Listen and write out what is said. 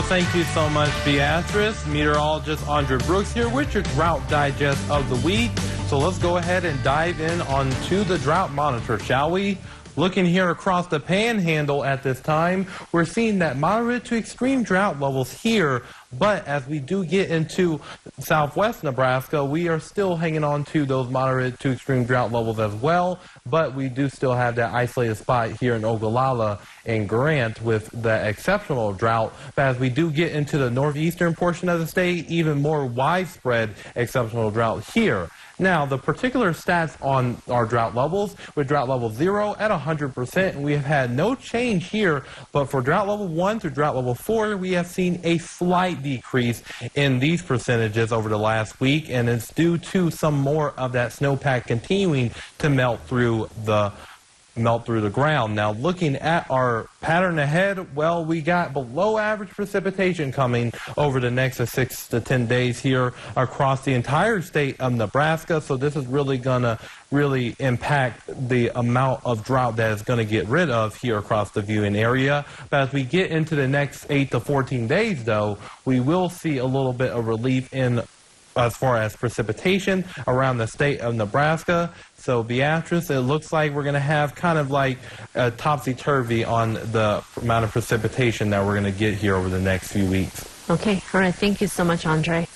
Well, thank you so much, Beatrice. Meteorologist Andre Brooks here with your drought digest of the week. So let's go ahead and dive in onto the drought monitor, shall we? Looking here across the panhandle at this time, we're seeing that moderate to extreme drought levels here, but as we do get into southwest Nebraska, we are still hanging on to those moderate to extreme drought levels as well, but we do still have that isolated spot here in Ogallala and Grant with the exceptional drought. But as we do get into the northeastern portion of the state, even more widespread exceptional drought here. Now, the particular stats on our drought levels, with drought level 0 at 100%, and we have had no change here, but for drought level 1 through drought level 4, we have seen a slight decrease in these percentages over the last week, and it's due to some more of that snowpack continuing to melt through the melt through the ground. Now, looking at our pattern ahead, well, we got below average precipitation coming over the next six to 10 days here across the entire state of Nebraska. So this is really going to really impact the amount of drought that is going to get rid of here across the viewing area. But as we get into the next 8 to 14 days, though, we will see a little bit of relief in as far as precipitation around the state of Nebraska. So Beatrice, it looks like we're going to have kind of like a topsy-turvy on the amount of precipitation that we're going to get here over the next few weeks. Okay, all right. Thank you so much, Andre.